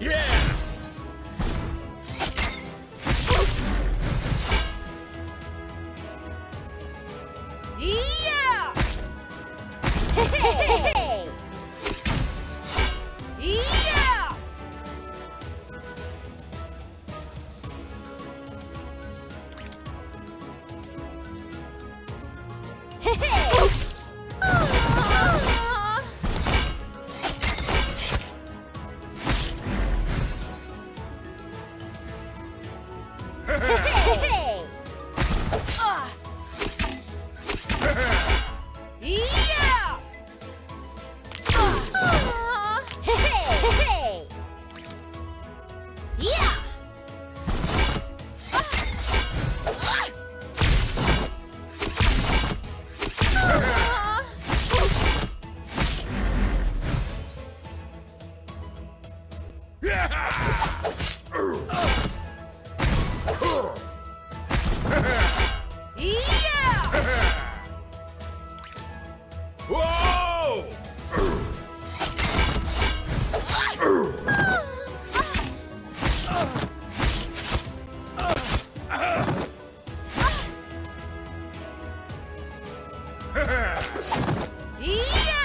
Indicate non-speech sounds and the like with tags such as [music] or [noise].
Yeah! Yeah! [laughs]